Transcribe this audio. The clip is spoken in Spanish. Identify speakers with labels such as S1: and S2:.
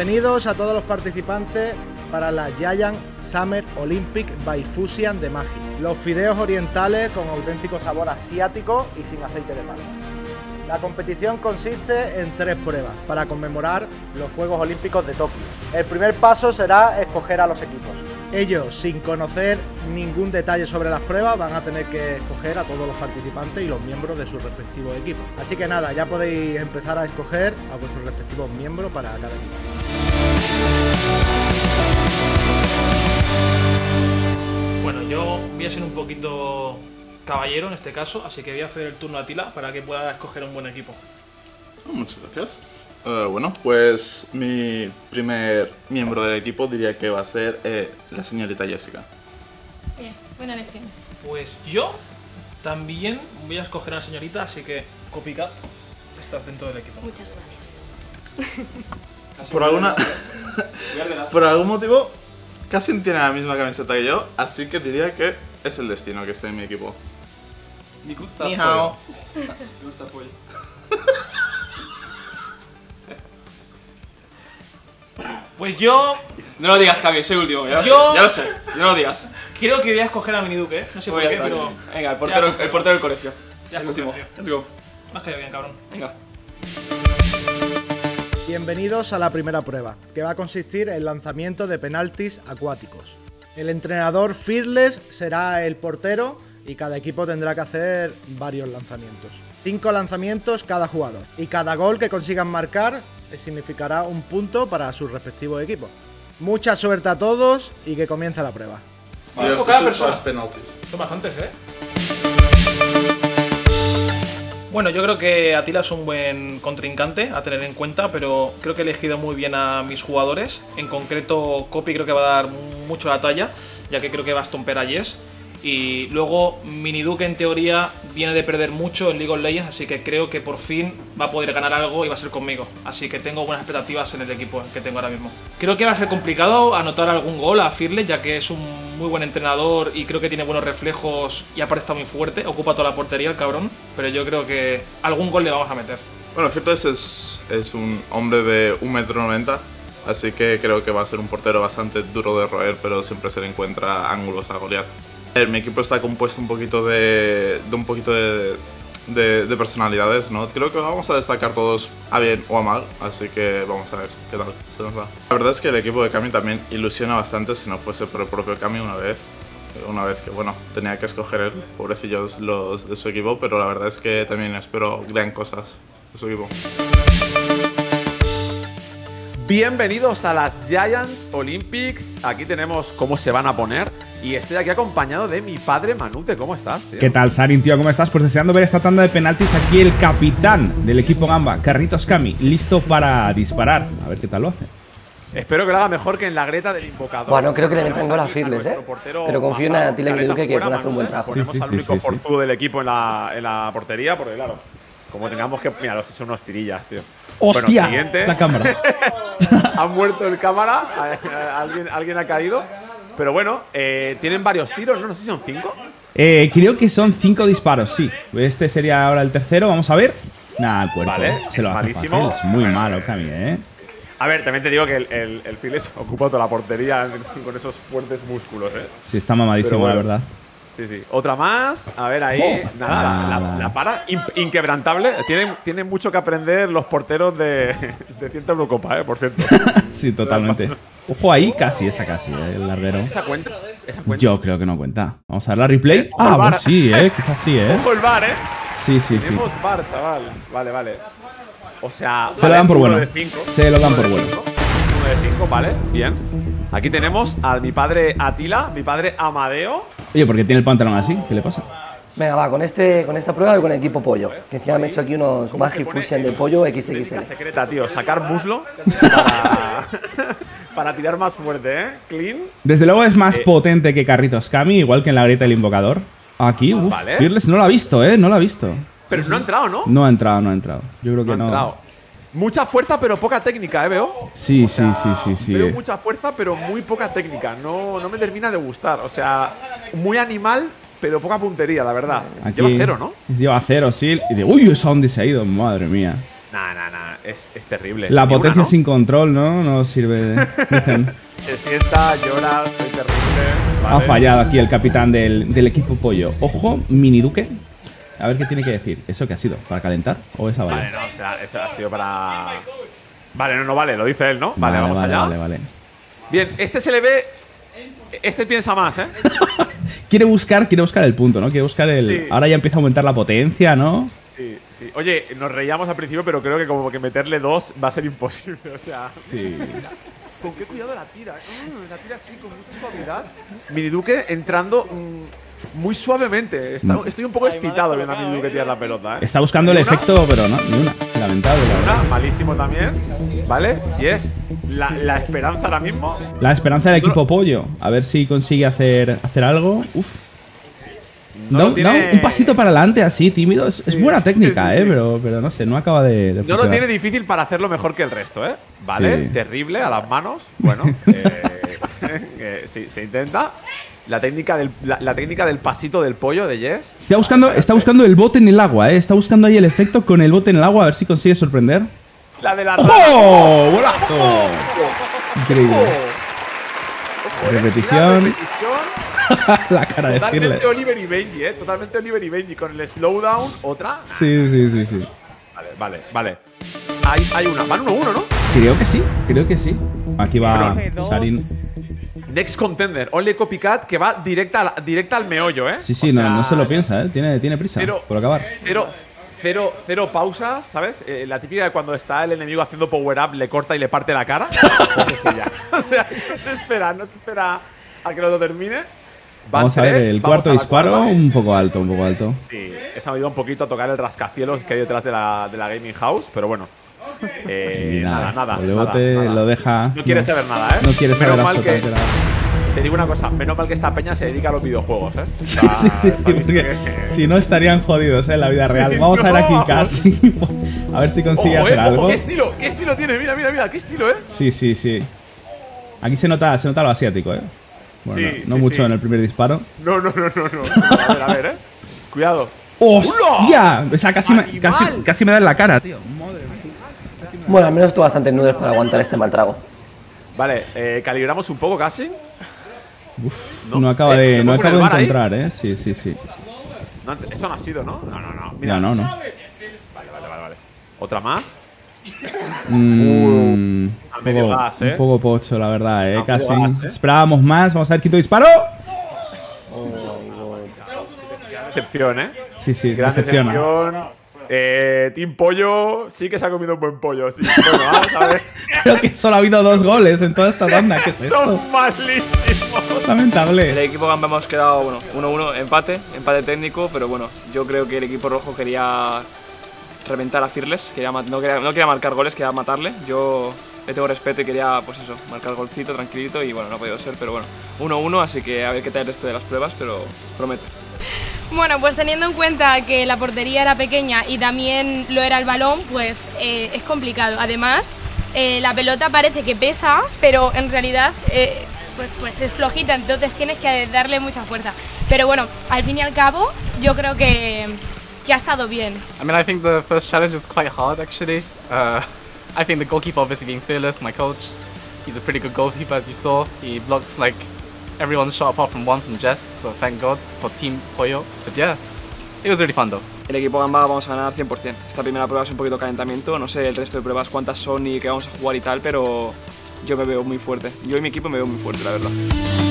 S1: Bienvenidos a todos los participantes para la Giant Summer Olympic by Fusian de Magi. Los fideos orientales con auténtico sabor asiático y sin aceite de palma. La competición consiste en tres pruebas para conmemorar los Juegos Olímpicos de Tokio. El primer paso será escoger a los equipos. Ellos, sin conocer ningún detalle sobre las pruebas, van a tener que escoger a todos los participantes y los miembros de sus respectivos equipos. Así que nada, ya podéis empezar a escoger a vuestros respectivos miembros para cada equipo.
S2: Bueno, yo voy a ser un poquito caballero en este caso, así que voy a hacer el turno a Tila para que pueda escoger un buen equipo.
S3: Oh, muchas gracias. Eh, bueno, pues mi primer miembro del equipo diría que va a ser eh, la señorita Jessica.
S4: Bien, buena elección.
S2: Pues yo también voy a escoger a la señorita, así que Copycat, estás dentro del equipo.
S4: Muchas gracias.
S3: Por alguna, por algún motivo, casi tiene la misma camiseta que yo, así que diría que es el destino que esté en mi equipo.
S5: Me gusta
S3: Ni hao.
S5: pollo. Me gusta pollo.
S2: Pues yo
S5: No lo digas, Cami, soy último. Ya lo
S2: Yo-
S5: sé, ya lo sé. No lo digas.
S2: creo que voy a escoger a Miniduque, ¿eh? No sé por
S5: Voy a
S2: qué,
S5: estar
S2: pero...
S5: Venga, el portero,
S2: Ya,
S5: el portero del colegio.
S2: Ya
S5: el último. Let's go.
S2: Me has caído bien, cabrón.
S5: Venga.
S1: Bienvenidos a la primera prueba, que va a consistir en lanzamiento de penaltis acuáticos. El entrenador Fearless será el portero y cada equipo tendrá que hacer varios lanzamientos. Cinco lanzamientos cada jugador y cada gol que consigan marcar significará un punto para sus respectivos equipos. Mucha suerte a todos y que comience la prueba.
S2: Cinco cada persona.
S3: penaltis.
S2: Son bastantes, ¿eh? Bueno, yo creo que Atila es un buen contrincante a tener en cuenta, pero creo que he elegido muy bien a mis jugadores. En concreto, Copy creo que va a dar mucho la talla, ya que creo que va a estomper a Yes. Y luego, Miniduke en teoría viene de perder mucho en League of Legends, así que creo que por fin va a poder ganar algo y va a ser conmigo. Así que tengo buenas expectativas en el equipo que tengo ahora mismo. Creo que va a ser complicado anotar algún gol a Fearless, ya que es un muy buen entrenador y creo que tiene buenos reflejos y aparte está muy fuerte. Ocupa toda la portería el cabrón, pero yo creo que algún gol le vamos a meter.
S3: Bueno, Fearless es, es un hombre de 1,90m, así que creo que va a ser un portero bastante duro de roer, pero siempre se le encuentra ángulos a Goliath. Ver, mi equipo está compuesto un poquito de, de un poquito de, de- de personalidades, ¿no? Creo que vamos a destacar todos a bien o a mal, así que vamos a ver qué tal se nos va. La verdad es que el equipo de Cami también ilusiona bastante si no fuese por el propio Cami una vez. Una vez que, bueno, tenía que escoger el pobrecillos los de su equipo, pero la verdad es que también espero gran cosas de su equipo.
S6: Bienvenidos a las Giants Olympics. Aquí tenemos cómo se van a poner. Y estoy aquí acompañado de mi padre Manute. ¿Cómo estás, tío?
S7: ¿Qué tal, Sarin, tío? ¿Cómo estás? Pues deseando ver esta tanda de penaltis aquí el capitán del equipo Gamba, Carritos Cami, listo para disparar. A ver qué tal lo hace.
S6: Espero que lo haga mejor que en la greta del invocador.
S8: Bueno, creo que le metan gol a
S6: nuestro
S8: ¿eh? Pero confío en y
S6: careta
S8: Duque que pueden hacer un buen trabajo.
S6: Ponemos
S7: Sí, sí,
S6: al único
S7: sí, sí.
S6: forzudo del equipo en la, en la portería, porque claro, como tengamos que. Mira, los son unos tirillas, tío.
S7: ¡Hostia!
S6: Bueno, siguiente.
S7: La cámara.
S6: ha muerto el cámara, alguien, alguien ha caído. Pero bueno, eh, tienen varios tiros, ¿no? No sé si son cinco.
S7: Eh, creo que son cinco disparos, sí. Este sería ahora el tercero, vamos a ver. Nah, el cuerpo.
S6: Vale,
S7: Se lo
S6: es malísimo.
S7: Es muy
S6: Bueno,
S7: malo, Cami, ¿eh?
S6: A ver, también te digo que el, el, el Files ocupa toda la portería con esos fuertes músculos, ¿eh?
S7: Sí, está mamadísimo,
S6: bueno.
S7: la verdad.
S6: Sí, sí. Otra más. A ver, ahí.
S7: Oh,
S6: nada, la- la, para. in- inquebrantable. Tienen, tienen mucho que aprender los porteros de, de cierta Eurocopa, ¿eh? Por cierto.
S7: Sí, totalmente. Ojo ahí, casi, esa casi, ¿eh? el larguero.
S6: ¿Esa cuenta? ¿Esa cuenta?
S7: Yo creo que no cuenta. Vamos a ver la replay.
S6: Ojo
S7: Ah, pues sí, ¿eh? Quizás sí, ¿eh?
S6: Ojo el bar, ¿eh?
S7: Sí, sí, sí.
S6: Tenemos bar, chaval. Vale, vale. O sea.
S7: Se
S6: vale,
S7: lo dan por
S6: uno
S7: bueno.
S6: de cinco.
S7: Se lo dan por bueno.
S6: cinco. Uno de cinco, vale. Bien. Aquí tenemos a mi padre Atila, mi padre Amadeo.
S7: Oye, ¿por qué tiene el pantalón así? ¿Qué le pasa?
S8: Venga, va, con, este, con esta prueba y con el equipo pollo. Que encima me he hecho aquí unos
S6: ¿Cómo se
S8: Magic Fusion de pollo XXL.
S6: secreta, tío. Sacar muslo para, para tirar más fuerte, ¿eh? Clean.
S7: Desde luego es más
S6: Eh.
S7: potente que Carritos Cami, igual que en la grieta del invocador. Aquí, uff,
S6: Vale.
S7: Fearless no lo ha visto, ¿eh? No lo ha visto.
S6: Pero no ha entrado, ¿no?
S7: No ha entrado, no ha entrado. Yo creo que
S6: No ha
S7: no.
S6: entrado. Mucha fuerza, pero poca técnica, ¿eh? Veo.
S7: Sí,
S6: O
S7: sí, sí, sí, sí.
S6: Veo mucha fuerza, pero muy poca técnica. No, no me termina de gustar. O sea, muy animal, pero poca puntería, la verdad.
S7: Aquí
S6: Lleva cero, ¿no?
S7: Lleva cero, sí. Y de, uy, ¿eso a dónde se ha ido? Madre mía.
S6: Nah, nah, nah. es, es terrible.
S7: La
S6: Ni una,
S7: potencia
S6: ¿no?
S7: sin control, ¿no? No sirve. Dicen.
S6: Se sienta, llora, soy terrible.
S7: Ha fallado aquí el capitán del, del equipo pollo. Ojo, mini duque. A ver qué tiene que decir. ¿Eso qué ha sido? ¿Para calentar? ¿O esa vale?
S6: Vale, no, o sea, eso ha sido para. Vale, no, no vale, lo dice él, ¿no? Vale, vamos
S7: vale,
S6: allá.
S7: Vale, vale.
S6: Bien, este se le ve. Este piensa más, ¿eh?
S7: Quiere buscar, quiere buscar el punto, ¿no? Quiere buscar el.
S6: Sí.
S7: Ahora ya empieza a aumentar la potencia, ¿no?
S6: Sí, sí. Oye, nos reíamos al principio, pero creo que como que meterle dos va a ser imposible. O sea.
S7: Sí.
S6: ¿Con qué cuidado la tira? Mm, la tira así, con mucha suavidad. Miniduque entrando mm, muy suavemente. Está- estoy un poco excitado viendo a Miniduque tirar la pelota, ¿eh?
S7: Está buscando el
S6: una,
S7: efecto, pero no, ni una. Lamentable.
S6: Una, malísimo también. ¿Vale? Y es la, la esperanza ahora mismo.
S7: La esperanza del equipo pollo. A ver si consigue hacer, hacer algo. Uf.
S6: No
S7: Da- da un pasito para adelante así, tímido. Es, buena técnica,
S6: sí,
S7: ¿eh? Pero, pero no sé, no acaba de, de
S6: No lo tiene difícil para hacerlo mejor que el resto, ¿eh? ¿Vale? Terrible a las manos. Bueno, eh, eh, sí, se intenta. La técnica, del, la, la técnica del pasito del pollo de Yes.
S7: Está buscando, está buscando el bote en el agua, ¿eh? Está buscando ahí el efecto con el bote en el agua, a ver si consigue sorprender.
S6: La de la
S7: ¡Oh! ¡Golazo! Increíble.
S6: Ojo, ¿eh?
S7: Repetición. La cara de
S6: Totalmente. Oliver y Benji, ¿eh? Totalmente Oliver y Benji. Con el slowdown, otra.
S7: Sí, sí, sí, sí.
S6: Vale, vale, vale. Hay, hay una. Van 1-1, ¿no?
S7: Creo que sí, creo que sí. Aquí va
S6: Bueno.
S7: Sarin.
S6: Next contender. Only Copycat que va directa, al- directa al meollo, ¿eh?
S7: Sí, sí,
S6: O
S7: no,
S6: sea,
S7: no se lo piensa, ¿eh? Tiene, tiene prisa
S6: Pero-
S7: por acabar.
S6: Cero, cero, cero pausas, ¿sabes? Eh, la típica de cuando está el enemigo haciendo power up, le corta y le parte la cara. Pues. O sea, no se espera, no se espera a que lo termine. Van
S7: Vamos a ver el cuarto disparo,
S6: cuarta.
S7: un poco alto, un poco alto.
S6: Sí, he sabido un poquito a tocar el rascacielos que hay detrás de la, de la gaming house, pero bueno. Eh,
S7: Y
S6: nada, nada. Nada, nada.
S7: lo deja.
S6: No quiere saber nada, ¿eh?
S7: No quiere saber absolutamente nada.
S6: Te digo una cosa, menos mal que esta peña se dedica a los videojuegos, ¿eh?
S7: Sí, sí, sí, sí, porque si no estarían jodidos ¿eh? en la vida real. Vamos a ver aquí
S6: no.
S7: casi. A ver si consigue
S6: Ojo,
S7: hacer
S6: eh,
S7: algo.
S6: ojo, ¿Qué estilo? ¿Qué estilo tiene? Mira, mira, mira, qué estilo, ¿eh?
S7: Sí, sí, sí. Aquí se nota, se nota lo asiático, ¿eh? Bueno,
S6: Sí,
S7: no
S6: sí,
S7: mucho
S6: sí.
S7: en el primer disparo.
S6: No, no, no, no, no. A ver, a ver, ¿eh? Cuidado.
S7: ¡Hostia! O sea, casi me, casi, casi me da en la cara, tío.
S8: Bueno, al menos estuvo bastante nudes para aguantar este mal trago.
S6: Vale, eh, calibramos un poco casi.
S7: No, acaba
S6: Eh,
S7: de,
S6: ¿te
S7: no acabo de
S6: ahí?
S7: encontrar, ¿eh? Sí, sí, sí.
S6: No, eso no ha sido, ¿no? No, no, no.
S7: No, no, no.
S6: Vale, vale, vale, vale. Otra más.
S7: Mm,
S6: a
S7: un,
S6: medio
S7: poco,
S6: gas, ¿eh?
S7: un poco pocho, la verdad, ¿eh?
S6: A
S7: Casi.
S6: gas, ¿eh?
S7: Esperábamos más. Vamos a ver, quito disparo.
S6: Decepción, ¿eh?
S7: Sí, sí,
S6: Gran
S7: decepciona.
S6: decepción. Eh, Team Pollo sí que se ha comido un buen pollo, sí. Bueno, vamos a ver.
S7: Creo que solo ha habido dos goles en toda esta ronda. ¿Qué es esto?
S6: Son malísimos.
S5: El
S7: Lamentable.
S5: equipo Gamba hemos quedado, bueno, 1-1, empate, empate técnico, pero bueno, yo creo que el equipo rojo quería reventar a Fearless, quería no, quería, no quería marcar goles, quería matarle. Yo le tengo respeto y quería, pues eso, marcar golcito tranquilito y bueno, no ha podido ser, pero bueno, 1-1, así que a ver qué tal el resto de las pruebas, pero prometo.
S4: Bueno, pues teniendo en cuenta que la portería era pequeña y también lo era el balón, pues eh, es complicado. Además, eh, la pelota parece que pesa, pero en realidad eh, pues, pues es flojita, entonces tienes que darle mucha fuerza. Pero bueno, al fin y al cabo, yo creo que, que ha estado bien.
S9: I mean, I think the first challenge was quite hard actually. Uh, I think the goalkeeper, obviously being fearless, my coach, he's a pretty good goalkeeper as you saw. He blocks like everyone's shot apart from one from Jess, so thank God for Team Pollo. But yeah, it was really fun though.
S5: El equipo Gamba vamos a ganar 100%. Esta primera prueba es un poquito calentamiento, no sé el resto de pruebas cuántas son y qué vamos a jugar y tal, pero yo me veo muy fuerte. Yo y mi equipo me veo muy fuerte, la verdad.